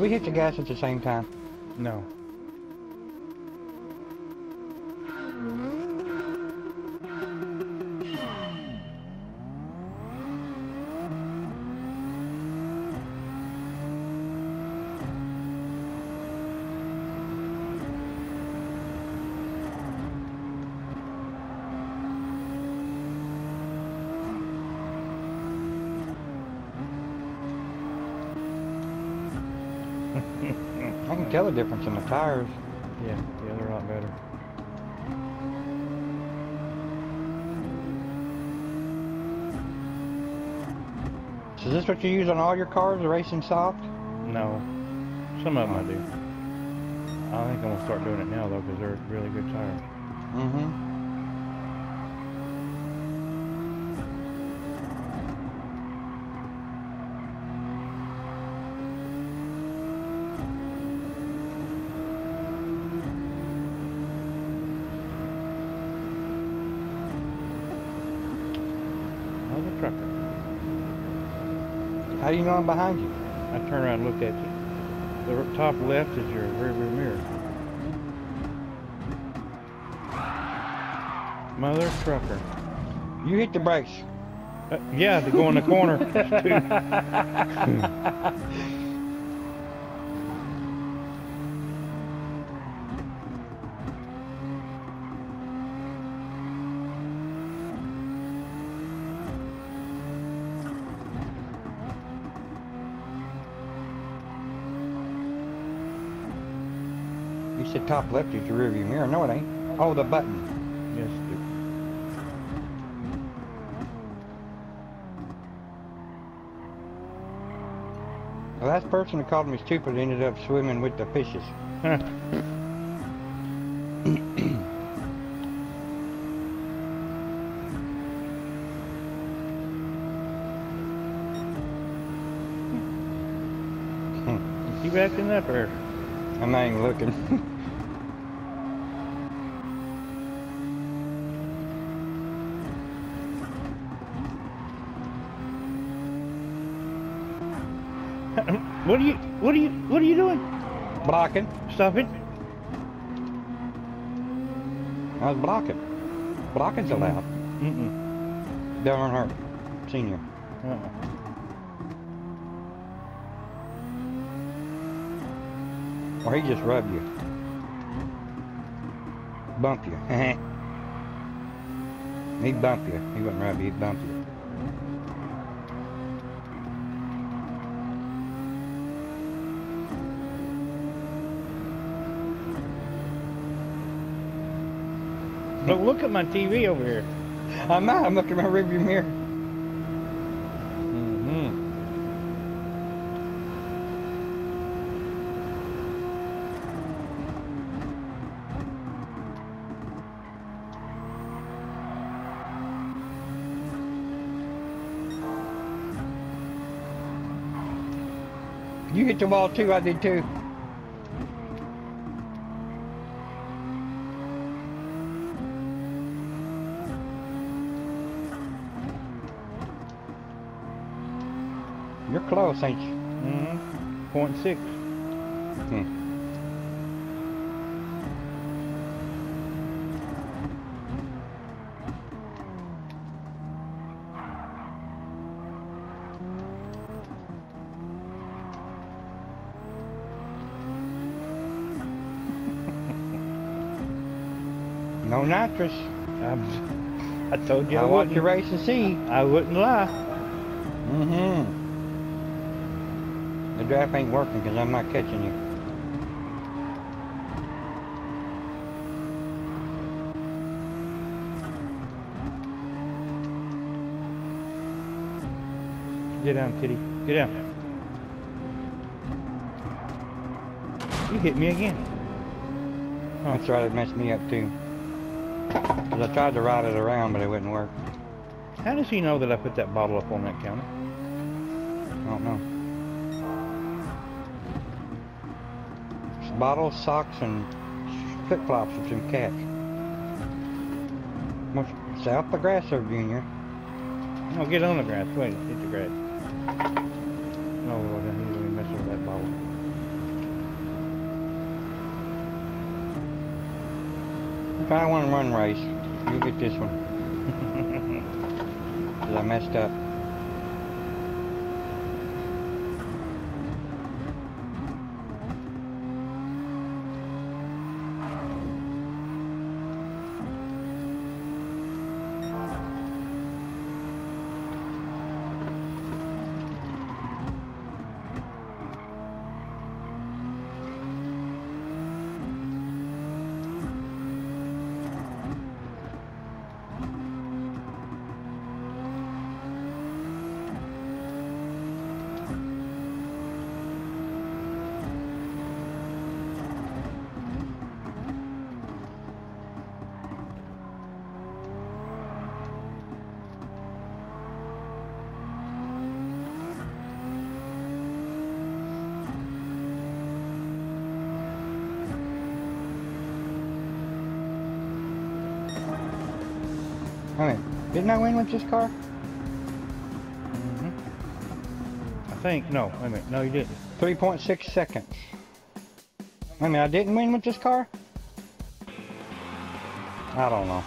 Did we hit the gas at the same time? No. I can tell the difference in the tires. Yeah, yeah, they're a lot better. So is this what you use on all your cars, the racing soft? No. Some of them I do. I think I'm gonna start doing it now though, because they're really good tires. Mm-hmm. Another trucker. How do you know I'm behind you? I turn around and look at you. The top left is your rearview mirror. Mother trucker. You hit the brakes. Uh, yeah, to go in the corner. You said top left is your rearview mirror. No, it ain't. Oh, the button. yes, dude. The last person who called me stupid ended up swimming with the fishes. Keep acting up there. I'm not even looking. What are you? What are you? What are you doing? blocking. Stop it! I was blocking. Blocking's allowed. Mm-mm. Dale Earnhardt, senior. Uh-uh. Or he just rubbed you. Bump you. he'd bump you. He wouldn't rub you, he'd bump you. Look, look at my TV over here. I'm not. I'm looking at my rearview mirror. Mm-hmm. You hit the wall too, I did too. You're close, ain't you? Mm-hmm. Point six. Hmm. No nitrous. I told you I, I watch your race and see. I wouldn't lie. Mm-hmm. The draft ain't working because I'm not catching you. Get down, kitty. Get down. You hit me again. Oh. That's right, it messed me up too. Because I tried to ride it around, but it wouldn't work. How does he know that I put that bottle up on that counter? I don't know. bottles, socks, and flip-flops with some cash. South off the grass there, Junior. No, get on the grass. Wait, hit the grass. No, I didn't with that bottle. If I want to run race, you get this one. Because I messed up. Wait. Didn't I win with this car? hmm I think, no, wait a minute, no you didn't. 3.6 seconds. Wait a minute, I didn't win with this car? I don't know.